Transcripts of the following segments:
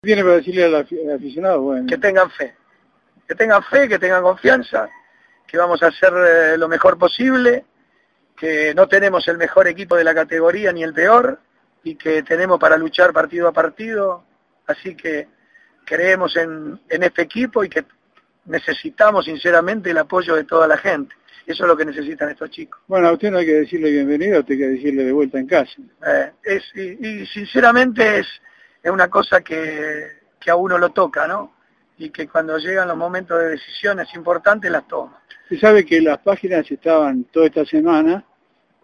tiene para decirle al aficionado? Bueno. Que tengan fe, que tengan fe, que tengan confianza, que vamos a hacer eh, lo mejor posible, que no tenemos el mejor equipo de la categoría ni el peor y que tenemos para luchar partido a partido, así que creemos en, en este equipo y que necesitamos sinceramente el apoyo de toda la gente. Eso es lo que necesitan estos chicos. Bueno, a usted no hay que decirle bienvenido, usted hay que decirle de vuelta en casa. Eh, es, y, sinceramente es, es una cosa que, que, a uno lo toca, ¿no? Y que cuando llegan los momentos de decisiones importantes las toma. Se sabe que las páginas estaban toda esta semana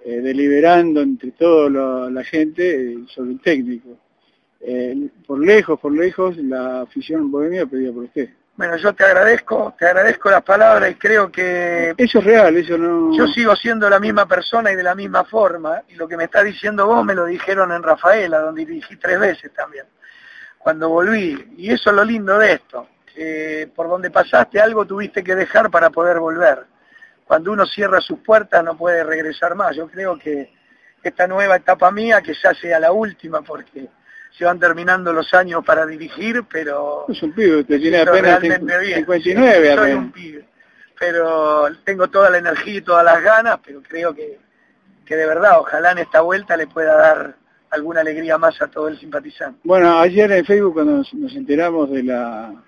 eh, deliberando entre toda la gente eh, sobre el técnico. Eh, por lejos, por lejos, la afición bohemia pedía por usted. Bueno, yo te agradezco, te agradezco las palabras y creo que... Eso es real, eso no... Yo sigo siendo la misma persona y de la misma forma, y lo que me está diciendo vos me lo dijeron en Rafaela, donde dirigí tres veces también, cuando volví. Y eso es lo lindo de esto, que por donde pasaste algo tuviste que dejar para poder volver. Cuando uno cierra sus puertas no puede regresar más. Yo creo que esta nueva etapa mía, que ya sea la última, porque se van terminando los años para dirigir, pero... Es un pibe, usted tiene apenas 59 Soy un pibe, pero tengo toda la energía y todas las ganas, pero creo que, que de verdad, ojalá en esta vuelta le pueda dar alguna alegría más a todo el simpatizante. Bueno, ayer en Facebook cuando nos, enteramos de la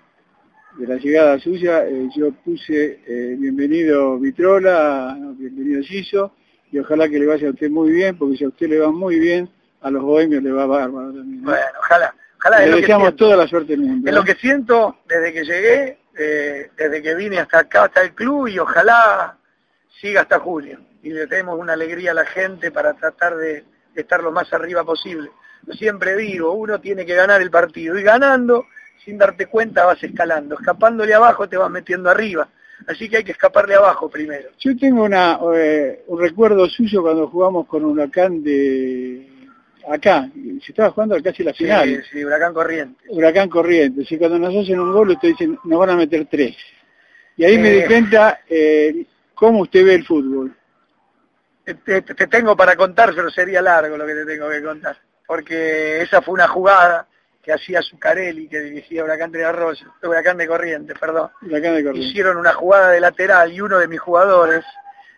de la llegada suya, eh, yo puse eh, bienvenido Vitrola, bienvenido Giso, y ojalá que le vaya a usted muy bien, porque si a usted le va muy bien, a los bohemios le va bárbaro también. Bueno, ojalá. ojalá le deseamos toda la suerte mundo. Es lo ¿eh? que siento desde que llegué, eh, desde que vine hasta acá, hasta el club, y ojalá siga hasta julio. Y le demos una alegría a la gente para tratar de, estar lo más arriba posible. Yo siempre digo, uno tiene que ganar el partido, y ganando, sin darte cuenta, vas escalando. Escapándole abajo te vas metiendo arriba. Así que hay que escaparle abajo primero. Yo tengo una, eh, un recuerdo suyo cuando jugamos con Huracán de acá, se estaba jugando casi la final. Sí, sí, Huracán Corriente. Huracán Corriente. Si cuando nos hacen un gol, usted dice, nos van a meter tres. Y ahí me di cuenta eh, cómo usted ve el fútbol. Te, tengo para contar, pero sería largo lo que te tengo que contar. Porque esa fue una jugada que hacía Zucarelli, que dirigía Huracán de Arroyo, Huracán de Corriente, perdón. Huracán de Corriente. Hicieron una jugada de lateral y uno de mis jugadores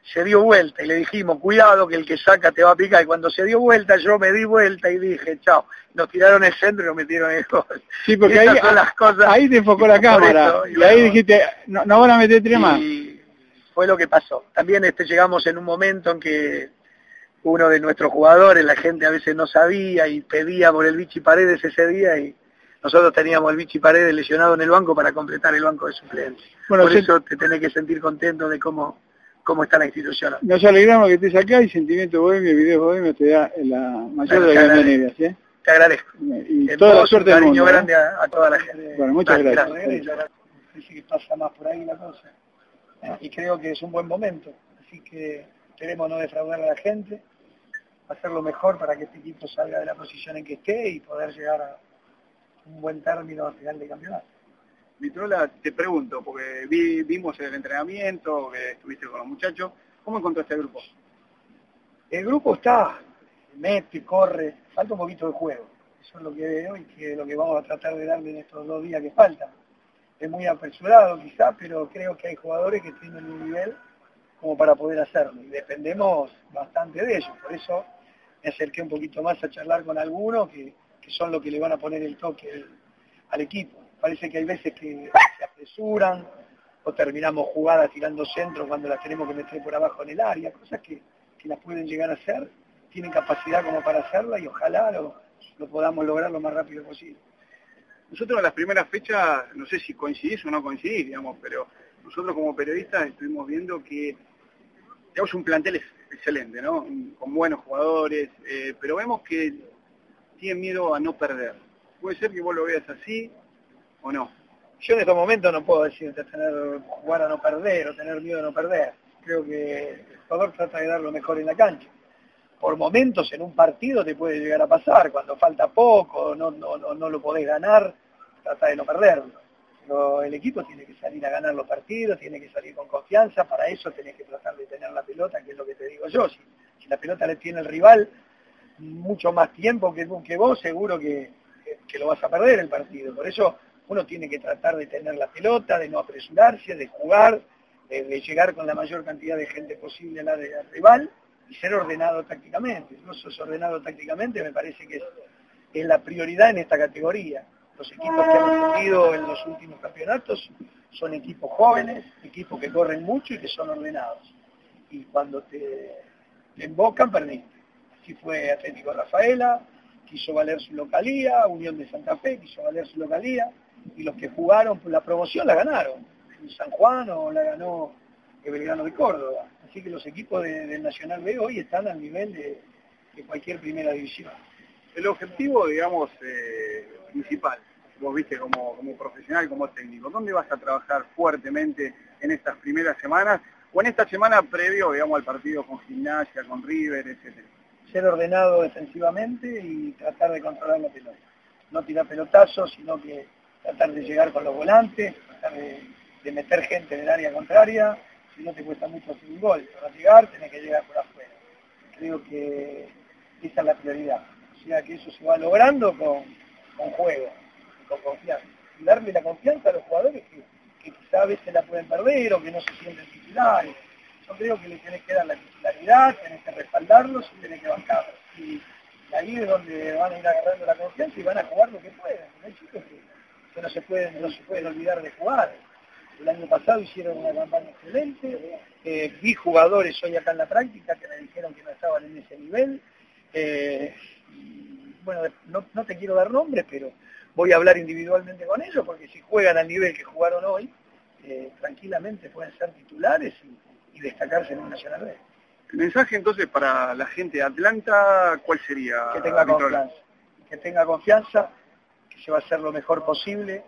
se dio vuelta y le dijimos, cuidado que el que saca te va a picar. Y cuando se dio vuelta, yo me di vuelta y dije, chao. Nos tiraron el centro y nos metieron el gol. Sí, porque ahí, las cosas, ahí te enfocó la cámara. y, ahí dijiste, no, no, van a meter tres más. Y fue lo que pasó. También este, llegamos en un momento en que uno de nuestros jugadores, la gente a veces no sabía y pedía por el Vichy Paredes ese día y nosotros teníamos el Vichy Paredes lesionado en el banco para completar el banco de suplentes. Bueno, por eso te tenés que sentir contento de cómo cómo está la institución. Nos alegramos que estés acá y Sentimiento Bohemio, Video Bohemio te da la mayor de las bienvenidas. ¿eh? Te agradezco. Y toda la suerte del mundo. Un cariño grande a, toda la gente. Bueno, muchas gracias. Dice que pasa más por ahí la cosa. Y creo que es un buen momento. Así que queremos no defraudar a la gente, hacer lo mejor para que este equipo salga de la posición en que esté y poder llegar a un buen término al final del campeonato. Vitrola, te pregunto, porque vimos el entrenamiento, que estuviste con los muchachos, ¿cómo encontraste el grupo? El grupo está, mete, corre, falta un poquito de juego. Eso es lo que veo y que es lo que vamos a tratar de darle en estos dos días que faltan. Es muy apresurado quizá, pero creo que hay jugadores que tienen un nivel como para poder hacerlo y dependemos bastante de ellos. Por eso me acerqué un poquito más a charlar con algunos que, son los que le van a poner el toque al equipo parece que hay veces que se apresuran o terminamos jugadas tirando centros cuando las tenemos que meter por abajo en el área, cosas que, las pueden llegar a hacer, tienen capacidad como para hacerla y ojalá lo, podamos lograr lo más rápido posible. Nosotros en las primeras fechas, no sé si coincidís o no coincidís, digamos, pero nosotros como periodistas estuvimos viendo que tenemos un plantel excelente, ¿no? Con buenos jugadores, eh, pero vemos que tienen miedo a no perder. Puede ser que vos lo veas así, ¿O no? Yo en estos momentos no puedo decirte tener jugar a no perder o tener miedo a no perder. Creo que el jugador trata de dar lo mejor en la cancha. Por momentos en un partido te puede llegar a pasar, cuando falta poco, no, no, no, lo podés ganar, trata de no perderlo. Pero el equipo tiene que salir a ganar los partidos, tiene que salir con confianza, para eso tenés que tratar de tener la pelota, que es lo que te digo yo. Si, la pelota le tiene el rival mucho más tiempo que, que vos, seguro que, que lo vas a perder el partido. Por eso uno tiene que tratar de tener la pelota, de no apresurarse, de jugar, de, llegar con la mayor cantidad de gente posible al rival y ser ordenado tácticamente. Si no sos ordenado tácticamente, me parece que es, la prioridad en esta categoría. Los equipos que han tenido en los últimos campeonatos son equipos jóvenes, equipos que corren mucho y que son ordenados. Y cuando te, te embocan, perdiste. Así fue Atlético Rafaela, quiso valer su localía, Unión de Santa Fe quiso valer su localía, y los que jugaron por la promoción la ganaron. En San Juan o la ganó el Belgrano de Córdoba. Así que los equipos del Nacional B hoy están al nivel de, cualquier primera división. El objetivo, digamos, eh, principal, vos viste como, como profesional, como técnico, ¿dónde vas a trabajar fuertemente en estas primeras semanas o en esta semana previo, digamos, al partido con Gimnasia, con River, etcétera? Ser ordenado defensivamente y tratar de controlar la pelota. No tirar pelotazos, sino que tratar de llegar con los volantes, tratar de, meter gente en el área contraria, si no te cuesta mucho hacer un gol. Para llegar tenés que llegar por afuera. Creo que esa es la prioridad. O sea que eso se va logrando con, juego, con confianza. Y darle la confianza a los jugadores que, que quizá a veces la pueden perder o que no se sienten titulares yo creo que le tenés que dar la titularidad, tenés que respaldarlos y tenés que bancarlos. Y ahí es donde van a ir agarrando la confianza y van a jugar lo que puedan. Hay chicos que, no, se pueden, no se pueden olvidar de jugar. El año pasado hicieron una campaña excelente, eh, vi jugadores hoy acá en la práctica que me dijeron que no estaban en ese nivel. Eh, bueno, no, te quiero dar nombres, pero voy a hablar individualmente con ellos, porque si juegan al nivel que jugaron hoy, eh, tranquilamente pueden ser titulares destacarse en un Nacional B. El mensaje entonces para la gente de Atlanta, ¿cuál sería? Que tenga confianza, que tenga confianza, que se va a hacer lo mejor posible,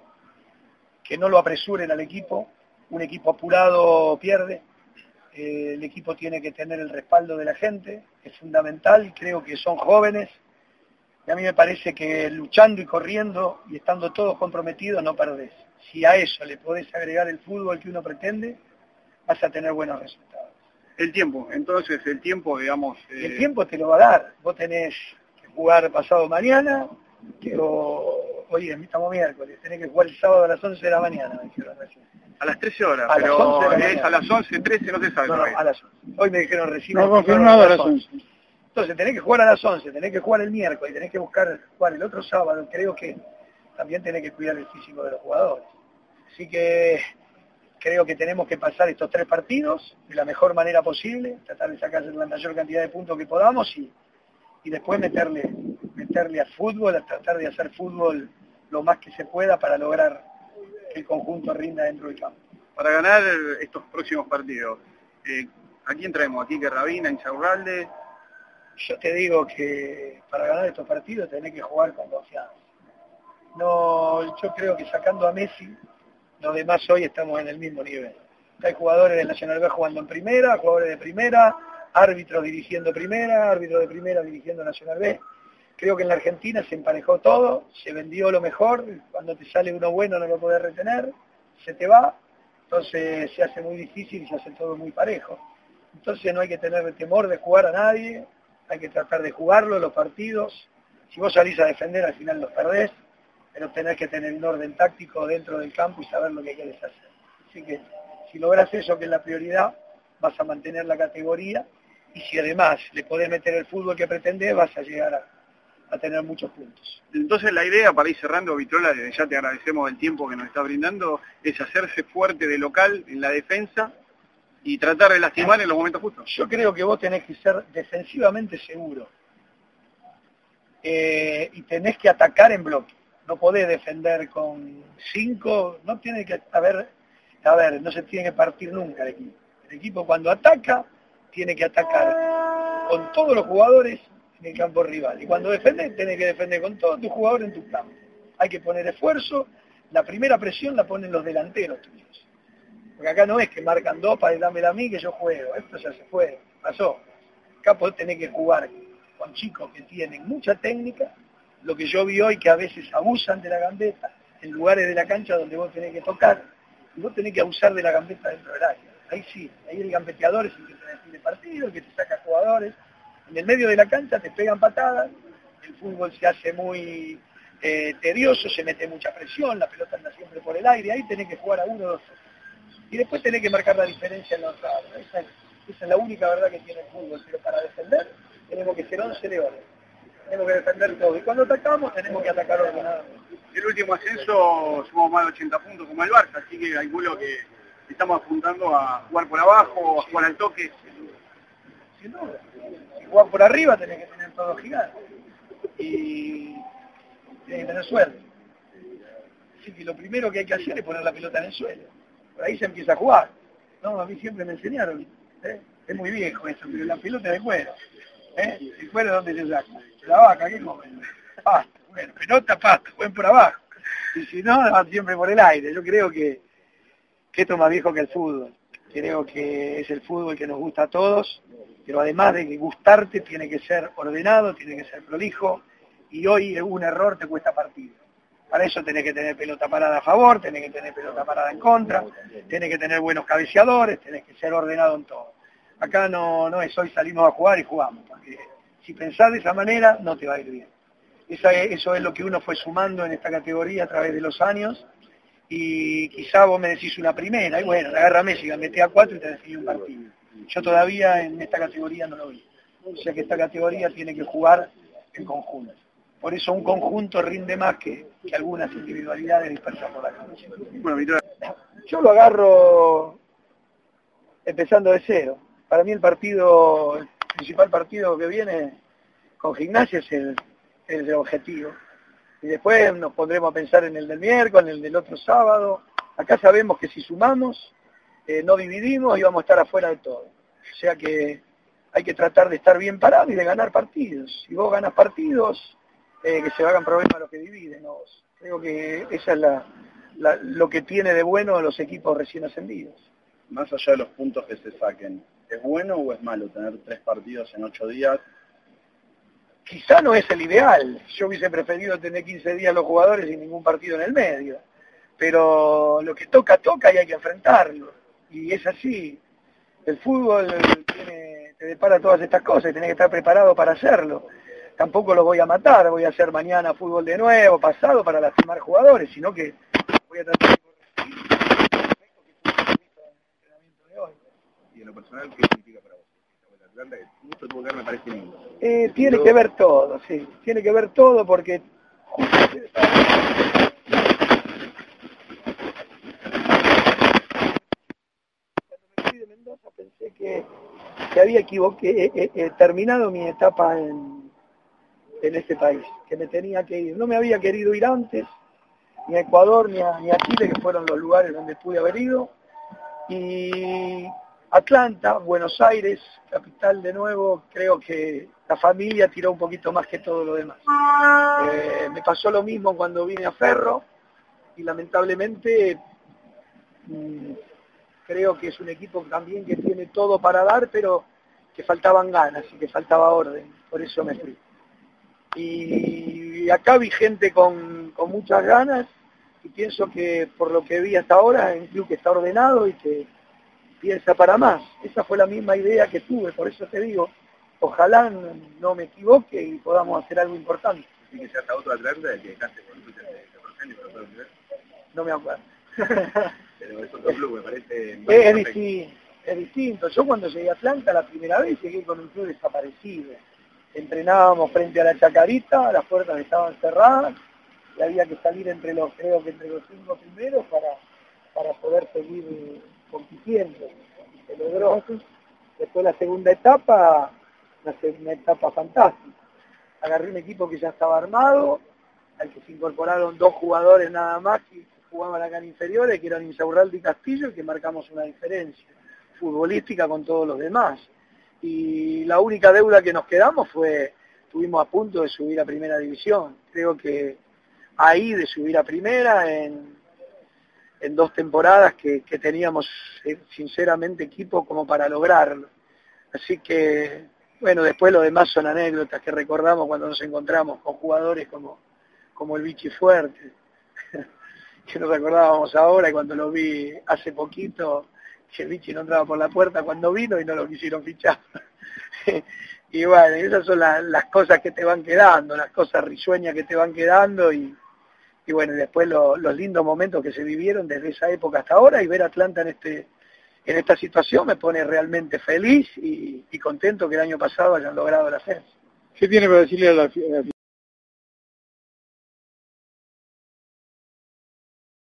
que no lo apresuren al equipo, un equipo apurado pierde, eh, el equipo tiene que tener el respaldo de la gente, es fundamental, creo que son jóvenes, y a mí me parece que luchando y corriendo y estando todos comprometidos no perdés. Si a eso le podés agregar el fútbol que uno pretende, vas a tener buenos resultados. El tiempo, entonces el tiempo, digamos... El eh, tiempo te lo va a dar. Vos tenés que jugar pasado mañana, que, hoy estamos miércoles, tenés que jugar el sábado a las 11 de la mañana, me dijeron recién. A las 13 horas, a pero las 11 es a las 11, 13, no se sabe. No, no, a las 11. Hoy me dijeron recién. No, confirmado a las 11. Entonces tenés que jugar a las 11, tenés que jugar el miércoles, tenés que buscar jugar el otro sábado. Creo que también tenés que cuidar el físico de los jugadores. Así que creo que tenemos que pasar estos tres partidos de la mejor manera posible, tratar de sacar la mayor cantidad de puntos que podamos y, después meterle, meterle a fútbol, a tratar de hacer fútbol lo más que se pueda para lograr que el conjunto rinda dentro del campo. Para ganar estos próximos partidos, eh, ¿a quién traemos? ¿A Quique Rabina, Inchaurralde? Yo te digo que para ganar estos partidos tenés que jugar con confianza. No, yo creo que sacando a Messi, los demás hoy estamos en el mismo nivel. Hay jugadores del Nacional B jugando en primera, jugadores de primera, árbitros dirigiendo primera, árbitros de primera dirigiendo Nacional B. Creo que en la Argentina se emparejó todo, se vendió lo mejor, cuando te sale uno bueno no lo podés retener, se te va, entonces se hace muy difícil y se hace todo muy parejo. Entonces no hay que tener temor de jugar a nadie, hay que tratar de jugarlo, los partidos. Si vos salís a defender, al final los perdés pero tenés que tener un orden táctico dentro del campo y saber lo que quieres hacer. Así que si logras eso, que es la prioridad, vas a mantener la categoría y si además le podés meter el fútbol que pretendés, vas a llegar a, tener muchos puntos. Entonces la idea para ir cerrando, Vitrola, ya te agradecemos el tiempo que nos está brindando, es hacerse fuerte de local en la defensa y tratar de lastimar en los momentos justos. Yo creo que vos tenés que ser defensivamente seguro eh, y tenés que atacar en bloque no podés defender con cinco, no tiene que haber, a ver, no se tiene que partir nunca el equipo. El equipo cuando ataca, tiene que atacar con todos los jugadores en el campo rival. Y cuando defiende, tiene que defender con todos tus jugadores en tu campo. Hay que poner esfuerzo, la primera presión la ponen los delanteros tuyos. Porque acá no es que marcan dos para dámela a mí que yo juego, esto ya se fue, pasó. Acá podés tener que jugar con chicos que tienen mucha técnica, lo que yo vi hoy que a veces abusan de la gambeta en lugares de la cancha donde vos tenés que tocar, y vos tenés que abusar de la gambeta dentro del área. Ahí sí, ahí el gambeteador es el que te define partido, el que te saca jugadores. En el medio de la cancha te pegan patadas, el fútbol se hace muy eh, tedioso, se mete mucha presión, la pelota anda siempre por el aire, ahí tenés que jugar a uno, dos, y después tenés que marcar la diferencia en los lados. Esa es, esa es la única verdad que tiene el fútbol, pero para defender tenemos que ser 11 leones, tenemos que defender todo, y cuando atacamos tenemos que atacar ordenadamente. El último ascenso sumamos más de 80 puntos como el Barça, así que hay vuelo que estamos apuntando a jugar por abajo, a jugar al toque. Sin duda. Si jugás por arriba tenés que tener todo gigante. Y tenés que tener suerte. Así que lo primero que hay que hacer es poner la pelota en el suelo. Por ahí se empieza a jugar. No, a mí siempre me enseñaron. ¿eh? Es muy viejo eso, pero la pelota es de cuero. ¿Eh? ¿El cuero dónde se saca? La vaca, ¿qué come? Pasta. Bueno, pelota, pasta, jueguen por abajo. Y si no, van siempre por el aire. Yo creo que, que esto es más viejo que el fútbol. Creo que es el fútbol que nos gusta a todos, pero además de que gustarte tiene que ser ordenado, tiene que ser prolijo, y hoy un error te cuesta partido. Para eso tenés que tener pelota parada a favor, tenés que tener pelota parada en contra, tenés que tener buenos cabeceadores, tenés que ser ordenado en todo. Acá no, no es hoy salimos a jugar y jugamos, porque si pensás de esa manera no te va a ir bien. eso es lo que uno fue sumando en esta categoría a través de los años, y quizá vos me decís una primera, y bueno, la agarra Messi, la metí a cuatro y te definí un partido. Yo todavía en esta categoría no lo vi. O sea que esta categoría tiene que jugar en conjunto. Por eso un conjunto rinde más que, que algunas individualidades dispersas por la cancha. Bueno, Yo lo agarro empezando de cero. Para mí el partido, el principal partido que viene con gimnasia es el, el objetivo y después nos pondremos a pensar en el del miércoles, en el del otro sábado. Acá sabemos que si sumamos, eh, no dividimos y vamos a estar afuera de todo. O sea que hay que tratar de estar bien parado y de ganar partidos. Si vos ganas partidos, eh, que se hagan problemas los que dividen. Creo que esa es la, lo que tiene de bueno los equipos recién ascendidos. Más allá de los puntos que se saquen, ¿es bueno o es malo tener tres partidos en ocho días quizá no es el ideal. Yo hubiese preferido tener 15 días los jugadores sin ningún partido en el medio. Pero lo que toca, toca y hay que enfrentarlo. Y es así. El fútbol tiene, te depara todas estas cosas y tenés que estar preparado para hacerlo. Tampoco lo voy a matar, voy a hacer mañana fútbol de nuevo, pasado, para lastimar jugadores, sino que voy a tratar de Y en lo personal, ¿qué significa para vos? me parece eh, tiene que ver todo, sí, tiene que ver todo porque de Mendoza pensé que, que había equivoqué, eh, eh, terminado mi etapa en, en este país, que me tenía que ir. No me había querido ir antes, ni a Ecuador, ni a, ni a Chile, que fueron los lugares donde pude haber ido. Y Atlanta, Buenos Aires, capital de nuevo, creo que la familia tiró un poquito más que todo lo demás. Eh, me pasó lo mismo cuando vine a Ferro y lamentablemente mm, creo que es un equipo también que tiene todo para dar, pero que faltaban ganas y que faltaba orden, por eso me fui. Y acá vi gente con, con muchas ganas y pienso que por lo que vi hasta ahora, es un club que está ordenado y que piensa para más. Esa fue la misma idea que tuve, por eso te digo, ojalá no me equivoque y podamos hacer algo importante. ¿Y que hasta otro atleta que dejaste con Twitter de No me acuerdo. Pero es otro club, me parece... Es, distinto, es distinto. Yo cuando llegué a Atlanta la primera vez llegué con un club desaparecido. Entrenábamos frente a la chacarita, las puertas estaban cerradas y había que salir entre los, creo que entre los cinco primeros para, para poder seguir compitiendo. Se logró. Después la segunda etapa, una etapa fantástica. Agarré un equipo que ya estaba armado, al que se incorporaron dos jugadores nada más que jugaban acá en inferiores, que eran Insaurralde y Castillo, y que marcamos una diferencia futbolística con todos los demás. Y la única deuda que nos quedamos fue, estuvimos a punto de subir a primera división. Creo que ahí de subir a primera, en en dos temporadas que, teníamos eh, sinceramente equipo como para lograrlo. Así que, bueno, después lo demás son anécdotas que recordamos cuando nos encontramos con jugadores como, como el Vichy Fuerte, que nos recordábamos ahora y cuando lo vi hace poquito, que el Vichy no entraba por la puerta cuando vino y no lo quisieron fichar. y bueno, esas son las cosas que te van quedando, las cosas risueñas que te van quedando y, y bueno, después los lindos momentos que se vivieron desde esa época hasta ahora y ver Atlanta en este en esta situación me pone realmente feliz y, contento que el año pasado hayan logrado el ascenso. ¿Qué tiene para decirle a la,